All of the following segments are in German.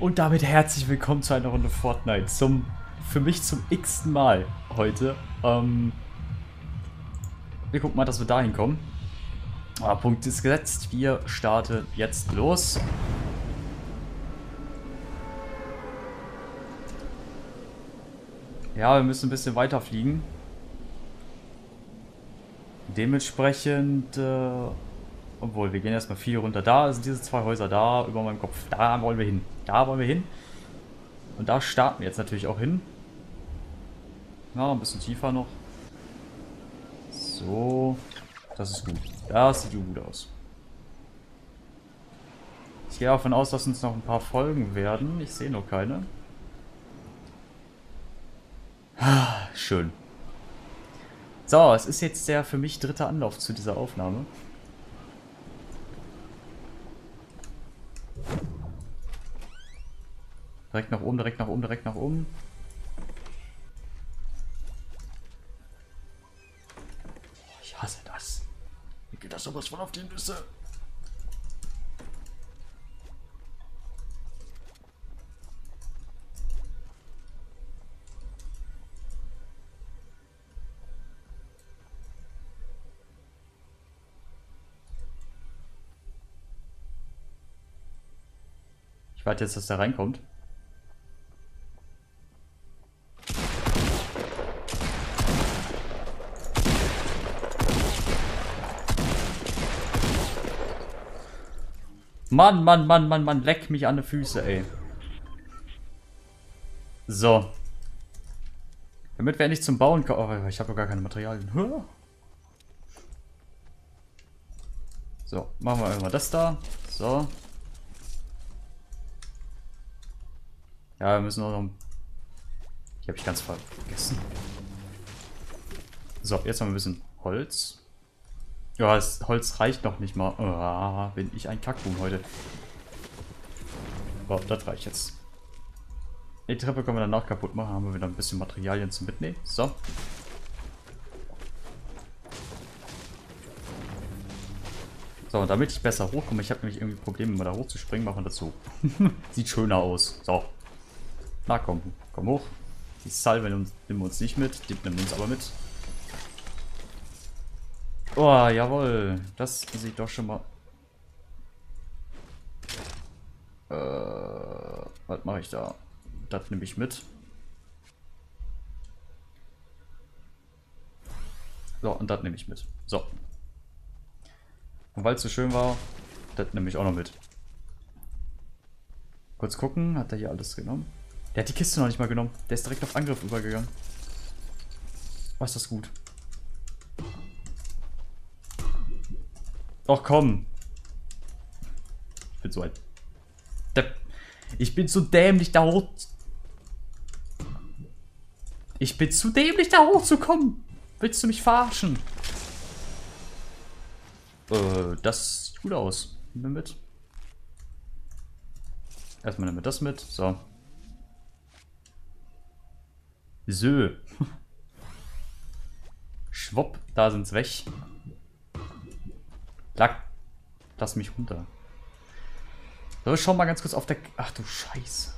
Und damit herzlich willkommen zu einer Runde Fortnite. Zum, für mich zum x Mal heute. Ähm, wir gucken mal, dass wir dahin kommen. Ah, Punkt ist gesetzt. Wir starten jetzt los. Ja, wir müssen ein bisschen weiter fliegen. Dementsprechend, äh, obwohl, wir gehen erstmal viel runter. Da sind diese zwei Häuser da, über meinem Kopf. Da wollen wir hin. Da wollen wir hin. Und da starten wir jetzt natürlich auch hin. Ja, ein bisschen tiefer noch. So. Das ist gut. Das sieht gut aus. Ich gehe davon aus, dass uns noch ein paar Folgen werden. Ich sehe noch keine. Ah, schön. So, es ist jetzt der für mich dritte Anlauf zu dieser Aufnahme. Direkt nach oben, direkt nach oben, direkt nach oben. Ich hasse das. Mir geht das sowas von auf die Nüsse. Ich warte jetzt, dass der reinkommt. Mann, Mann, Mann, Mann, Mann, leck mich an die Füße, ey. So. Damit wir endlich zum Bauen kommen. Oh, ich habe ja gar keine Materialien. So, machen wir einmal das da. So. Ja, wir müssen auch noch... Die habe ich ganz vergessen. So, jetzt haben wir ein bisschen Holz. Ja, das Holz reicht noch nicht mal. Oh, bin ich ein Kackboom heute. Aber das reicht jetzt. Die Treppe können wir danach kaputt machen. Haben wir wieder ein bisschen Materialien zum Mitnehmen. So. So, damit ich besser hochkomme. Ich habe nämlich irgendwie Probleme, mal da hochzuspringen. Machen wir so. Sieht schöner aus. So. Na komm, komm hoch. Die Salve nehmen wir uns nicht mit. Die nimmt uns aber mit. Oh, jawohl. Das sieht doch schon mal... Äh, was mache ich da? Das nehme ich mit. So, und das nehme ich mit. So. Und weil es so schön war, das nehme ich auch noch mit. Kurz gucken, hat er hier alles genommen? Der hat die Kiste noch nicht mal genommen. Der ist direkt auf Angriff übergegangen. Was ist das gut. Doch komm. Ich bin so Depp. Ich bin zu dämlich da hoch. Ich bin zu dämlich da hochzukommen. Willst du mich verarschen? Äh, das sieht gut aus. Wir mit. Erstmal nehmen wir das mit. So. So. Schwupp, da sind's weg. Lack. Lass mich runter. So, schau mal ganz kurz auf der... Ach du Scheiße.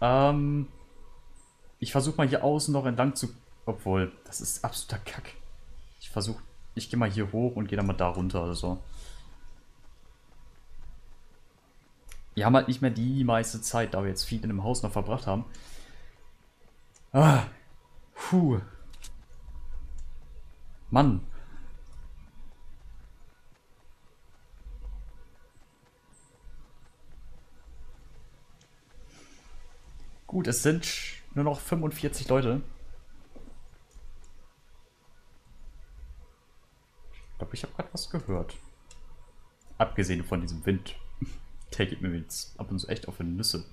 Ähm... Ich versuche mal hier außen noch entlang zu... Obwohl, das ist absoluter Kack. Ich versuche... Ich gehe mal hier hoch und gehe dann mal da runter oder so. Wir haben halt nicht mehr die meiste Zeit, da wir jetzt viel in dem Haus noch verbracht haben. Ah. Puh. Mann. Gut, es sind nur noch 45 Leute. Ich glaube, ich habe gerade was gehört. Abgesehen von diesem Wind. Der geht mir jetzt ab und zu echt auf die Nüsse.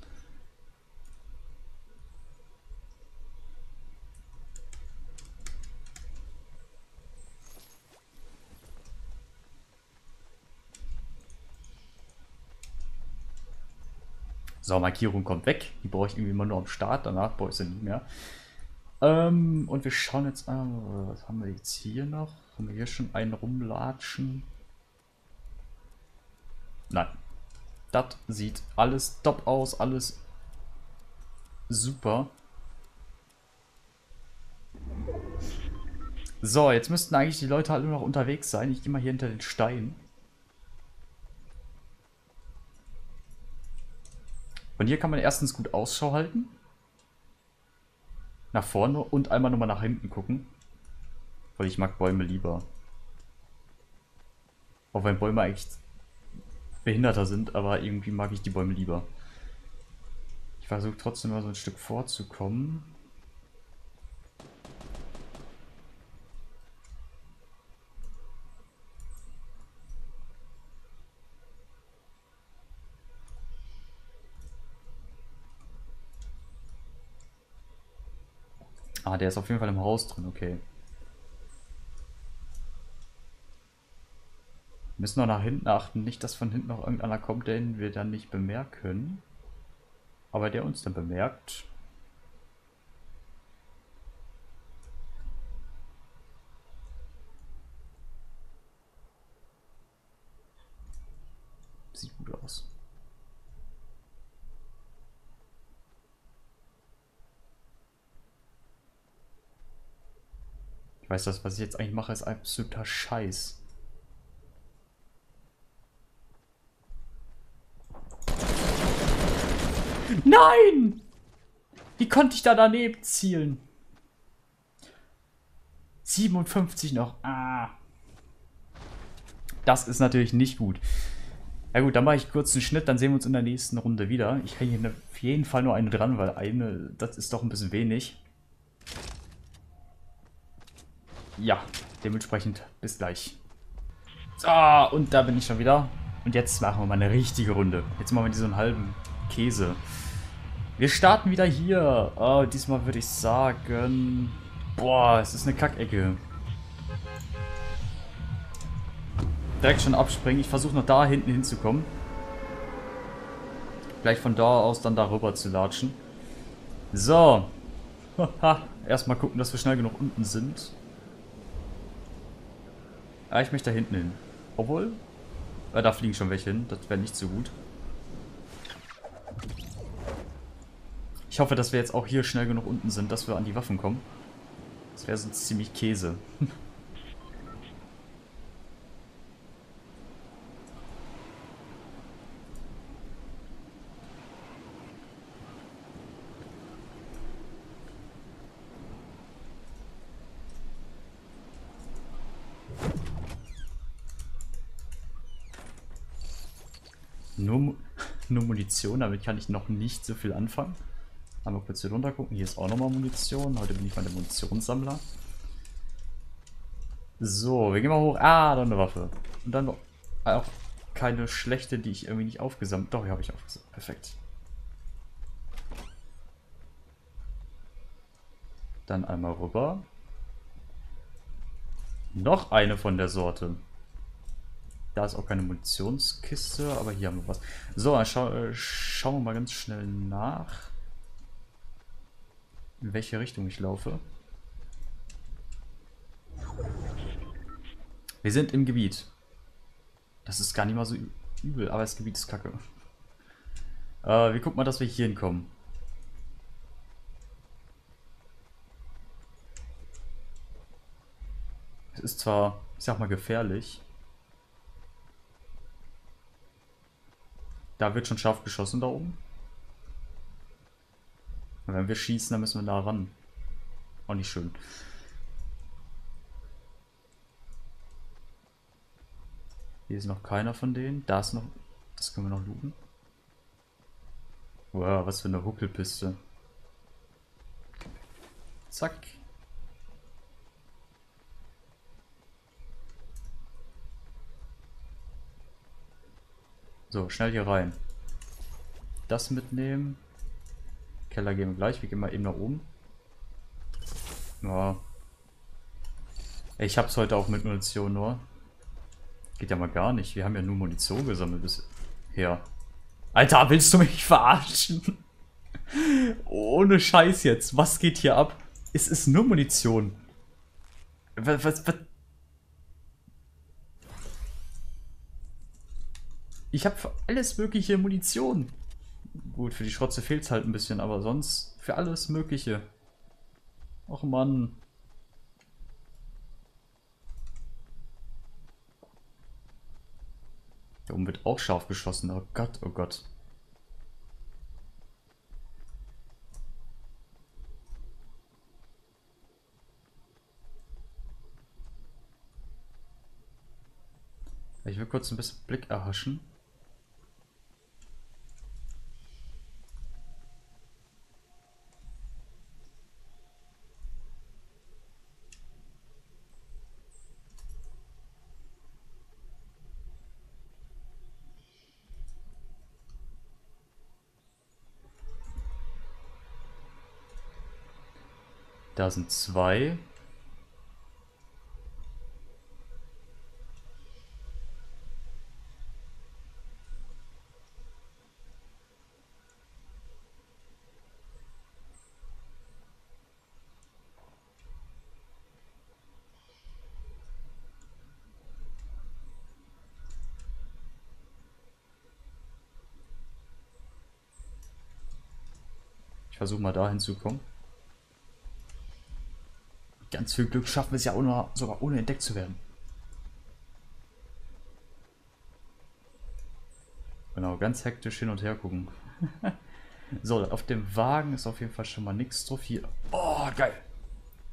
Markierung kommt weg. Die brauche ich irgendwie immer nur am Start, danach brauche ich sie nicht mehr. Ähm, und wir schauen jetzt an, was haben wir jetzt hier noch? Haben wir hier schon einen rumlatschen? Nein. Das sieht alles top aus, alles super. So, jetzt müssten eigentlich die Leute halt nur noch unterwegs sein. Ich gehe mal hier hinter den Stein. Und hier kann man erstens gut Ausschau halten. Nach vorne und einmal nochmal nach hinten gucken. Weil ich mag Bäume lieber. Auch wenn Bäume eigentlich behinderter sind, aber irgendwie mag ich die Bäume lieber. Ich versuche trotzdem mal so ein Stück vorzukommen. Ah, der ist auf jeden Fall im Haus drin, okay. Wir müssen noch nach hinten achten, nicht, dass von hinten noch irgendeiner kommt, den wir dann nicht bemerken. Aber der uns dann bemerkt. Sieht gut aus. Ich weiß, das, was ich jetzt eigentlich mache, ist absoluter Scheiß. Nein! Wie konnte ich da daneben zielen? 57 noch. Ah. Das ist natürlich nicht gut. Ja gut, dann mache ich kurz einen Schnitt, dann sehen wir uns in der nächsten Runde wieder. Ich kann hier auf jeden Fall nur eine dran, weil eine, das ist doch ein bisschen wenig. Ja, dementsprechend bis gleich. So, und da bin ich schon wieder. Und jetzt machen wir mal eine richtige Runde. Jetzt machen wir diesen halben Käse. Wir starten wieder hier. Oh, diesmal würde ich sagen... Boah, es ist eine Kackecke. Direkt schon abspringen. Ich versuche noch da hinten hinzukommen. Gleich von da aus dann darüber zu latschen. So. Erstmal gucken, dass wir schnell genug unten sind. Ah, ich möchte da hinten hin. Obwohl, äh, da fliegen schon welche hin. Das wäre nicht so gut. Ich hoffe, dass wir jetzt auch hier schnell genug unten sind, dass wir an die Waffen kommen. Das wäre sonst ziemlich Käse. Nur, nur Munition, damit kann ich noch nicht so viel anfangen. Einmal kurz hier runter gucken. Hier ist auch nochmal Munition. Heute bin ich mal der Munitionssammler. So, wir gehen mal hoch. Ah, da eine Waffe. Und dann auch keine schlechte, die ich irgendwie nicht aufgesammelt. Doch, die habe ich aufgesammelt. Perfekt. Dann einmal rüber. Noch eine von der Sorte. Da ist auch keine Munitionskiste, aber hier haben wir was. So, dann schau, äh, schauen wir mal ganz schnell nach, in welche Richtung ich laufe. Wir sind im Gebiet. Das ist gar nicht mal so übel, aber das Gebiet ist kacke. Äh, wir gucken mal, dass wir hier hinkommen. Es ist zwar, ich sag mal, gefährlich. Da wird schon scharf geschossen da oben. Und wenn wir schießen, dann müssen wir da ran. Auch nicht schön. Hier ist noch keiner von denen. Da ist noch... Das können wir noch looten. Wow, was für eine Huckelpiste. Zack. So, schnell hier rein. Das mitnehmen. Keller gehen wir gleich. Wir gehen mal eben nach oben. Ja. Ich hab's heute auch mit Munition nur. Geht ja mal gar nicht. Wir haben ja nur Munition gesammelt bisher. Alter, willst du mich verarschen? Ohne Scheiß jetzt. Was geht hier ab? Es ist nur Munition. Was, was, was, Ich habe für alles mögliche Munition. Gut, für die Schrotze fehlt es halt ein bisschen, aber sonst für alles Mögliche. Och Mann. Da oben wird auch scharf geschossen. Oh Gott, oh Gott. Ich will kurz ein bisschen Blick erhaschen. Da sind zwei. Ich versuche mal da hinzukommen ganz viel Glück schaffen wir es ja noch, sogar ohne entdeckt zu werden. Genau, ganz hektisch hin und her gucken. so, auf dem Wagen ist auf jeden Fall schon mal nichts drauf. Hier. Oh, geil.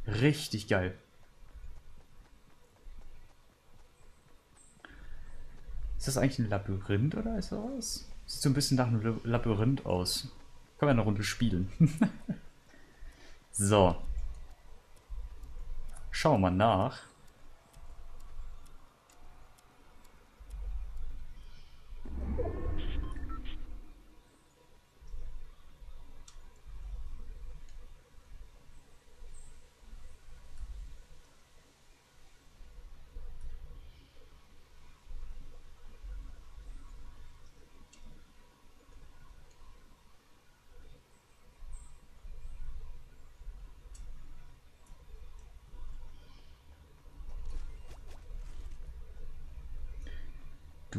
Richtig geil. Ist das eigentlich ein Labyrinth oder ist das was? Sieht so ein bisschen nach einem Labyrinth aus. Können wir eine Runde spielen. so. Schauen wir mal nach.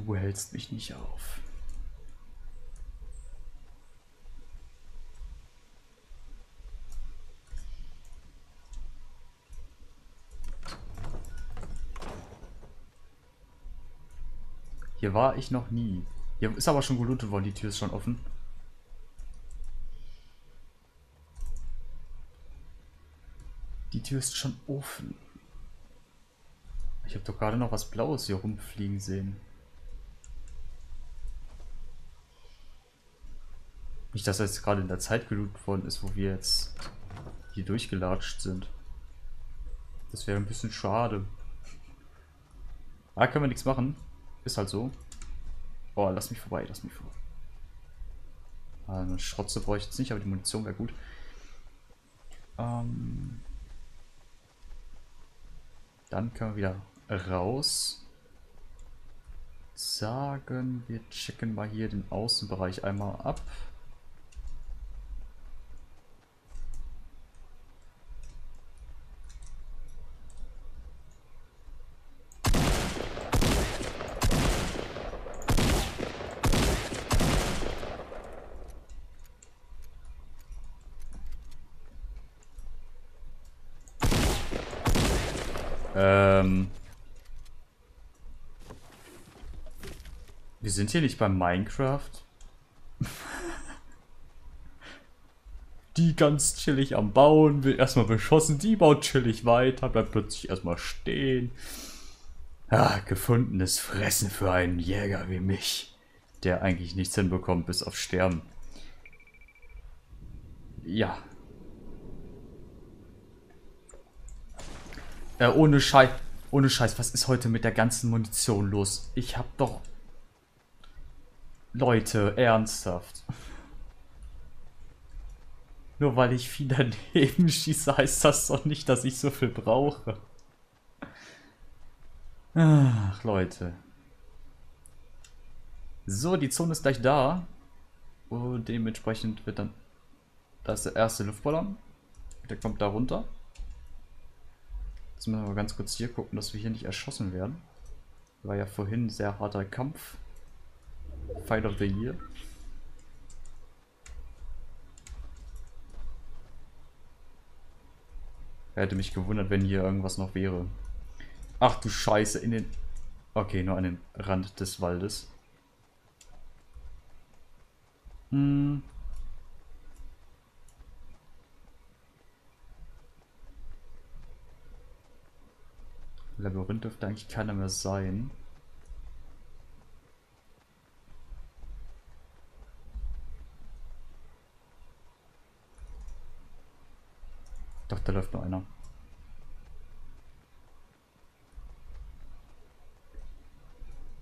Du hältst mich nicht auf. Hier war ich noch nie. Hier ist aber schon gelootet worden, die Tür ist schon offen. Die Tür ist schon offen. Ich habe doch gerade noch was Blaues hier rumfliegen sehen. Nicht, dass er jetzt gerade in der Zeit gelootet worden ist, wo wir jetzt hier durchgelatscht sind. Das wäre ein bisschen schade. Ah, können wir nichts machen. Ist halt so. Oh, lass mich vorbei, lass mich vorbei. Ah, eine Schrotze brauche ich jetzt nicht, aber die Munition wäre gut. Ähm dann können wir wieder raus. Sagen, wir checken mal hier den Außenbereich einmal ab. Ähm. Wir sind hier nicht beim Minecraft. die ganz chillig am Bauen, wird erstmal beschossen, die baut chillig weiter, bleibt plötzlich erstmal stehen. Ja, gefundenes Fressen für einen Jäger wie mich, der eigentlich nichts hinbekommt, bis auf Sterben. Ja, Äh, ohne Scheiß. Ohne Scheiß, was ist heute mit der ganzen Munition los? Ich hab doch... Leute, ernsthaft. Nur weil ich viel daneben schieße, heißt das doch nicht, dass ich so viel brauche. Ach, Leute. So, die Zone ist gleich da. Und dementsprechend wird dann... Da ist der erste Luftballon. Der kommt da runter. Jetzt müssen wir mal ganz kurz hier gucken, dass wir hier nicht erschossen werden. War ja vorhin ein sehr harter Kampf. Fight of the Year. Hätte mich gewundert, wenn hier irgendwas noch wäre. Ach du Scheiße, in den... Okay, nur an den Rand des Waldes. Hm. Labyrinth dürfte eigentlich keiner mehr sein. Doch, da läuft nur einer.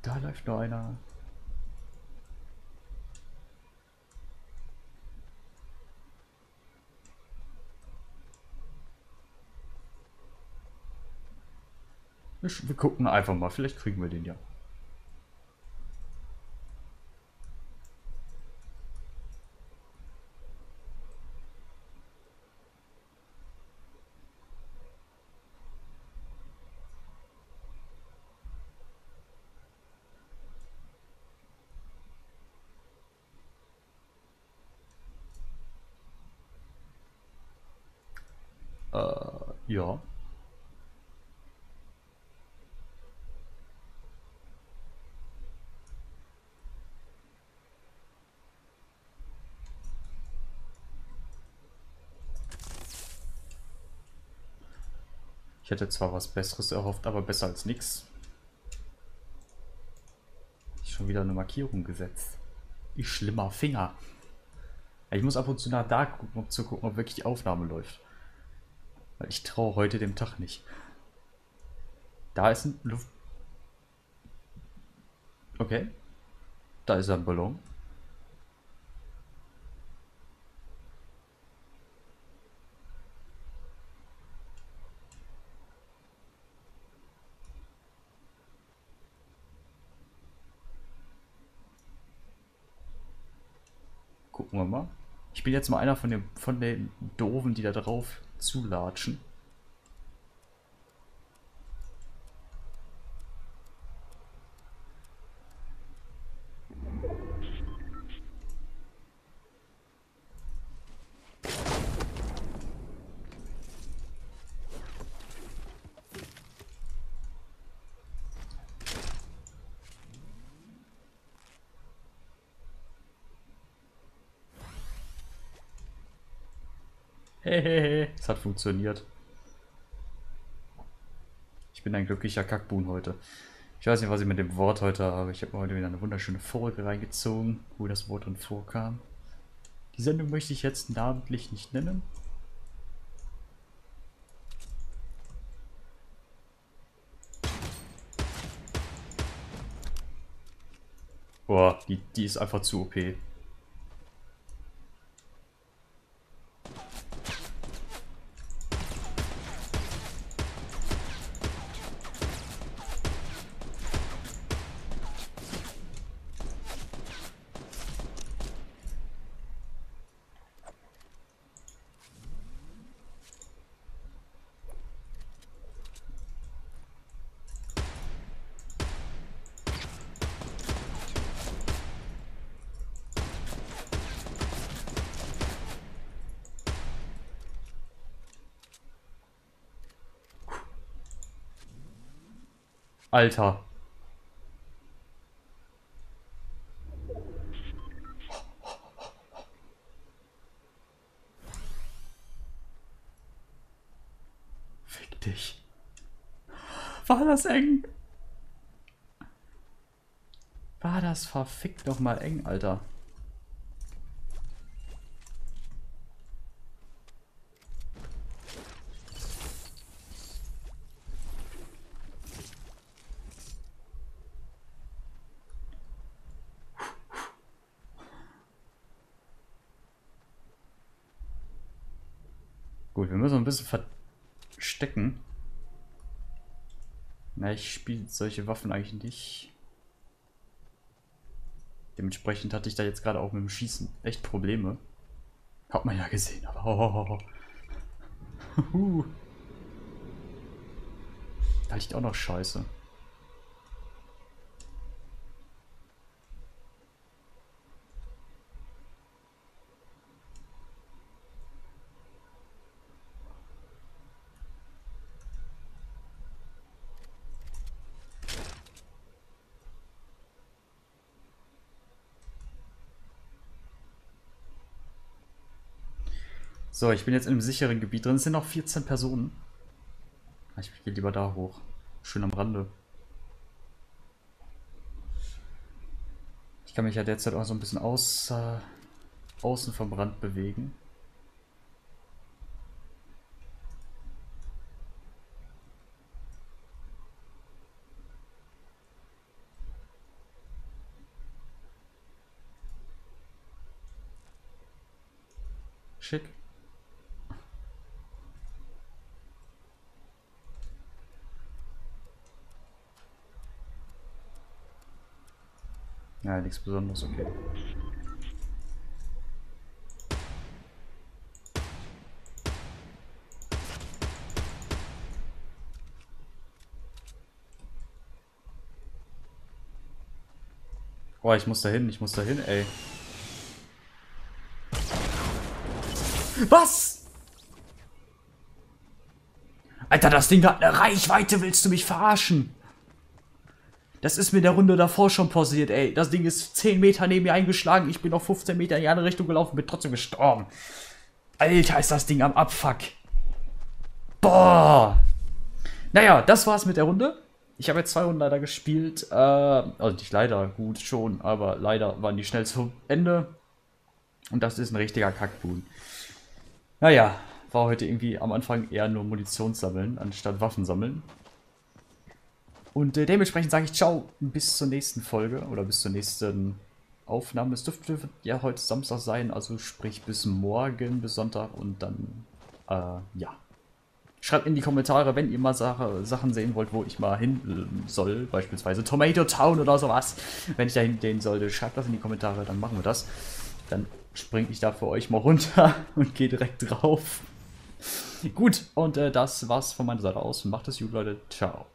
Da läuft nur einer. Wir gucken einfach mal, vielleicht kriegen wir den ja. Äh, ja. Ich hätte zwar was Besseres erhofft, aber besser als nichts. Schon wieder eine Markierung gesetzt. Ich schlimmer Finger. Ich muss ab und zu nach da gucken, um zu gucken, ob wirklich die Aufnahme läuft. Weil ich traue heute dem Tag nicht. Da ist ein Luft... Okay. Da ist ein Ballon. Gucken wir mal. Ich bin jetzt mal einer von den, von den Doofen, die da drauf zulatschen. Hehehe, es hat funktioniert. Ich bin ein glücklicher Kackbuhn heute. Ich weiß nicht, was ich mit dem Wort heute habe. Ich habe heute wieder eine wunderschöne Folge reingezogen, wo das Wort drin vorkam. Die Sendung möchte ich jetzt namentlich nicht nennen. Boah, die, die ist einfach zu OP. Alter. Fick dich. War das eng? War das verfickt doch mal eng, Alter. Gut, wir müssen ein bisschen verstecken. Na, ich spiele solche Waffen eigentlich nicht. Dementsprechend hatte ich da jetzt gerade auch mit dem Schießen echt Probleme. Hat man ja gesehen, aber... Oh. Da liegt auch noch Scheiße. So, ich bin jetzt in einem sicheren Gebiet drin. Es sind noch 14 Personen. Ich gehe lieber da hoch. Schön am Rande. Ich kann mich ja derzeit auch so ein bisschen aus, äh, außen vom Rand bewegen. Schick. Ja, nichts Besonderes, okay. Boah, ich muss da hin, ich muss da hin, ey. Was? Alter, das Ding hat eine Reichweite, willst du mich verarschen? Das ist mir in der Runde davor schon passiert, ey. Das Ding ist 10 Meter neben mir eingeschlagen, ich bin noch 15 Meter in die andere Richtung gelaufen, bin trotzdem gestorben. Alter, ist das Ding am Abfuck. Boah. Naja, das war's mit der Runde. Ich habe jetzt zwei Runden leider gespielt. Äh, also nicht leider, gut schon, aber leider waren die schnell zu Ende. Und das ist ein richtiger Kackbuhn. Naja, war heute irgendwie am Anfang eher nur Munition sammeln, anstatt Waffen sammeln. Und äh, dementsprechend sage ich ciao bis zur nächsten Folge oder bis zur nächsten Aufnahme. Es dürfte ja heute Samstag sein, also sprich bis morgen, bis Sonntag und dann, äh, ja. Schreibt in die Kommentare, wenn ihr mal Sache, Sachen sehen wollt, wo ich mal hin äh, soll, beispielsweise Tomato Town oder sowas. Wenn ich da hingehen sollte, schreibt das in die Kommentare, dann machen wir das. Dann springe ich da für euch mal runter und gehe direkt drauf. Gut, und äh, das war's von meiner Seite aus. Macht es gut, Leute. Ciao.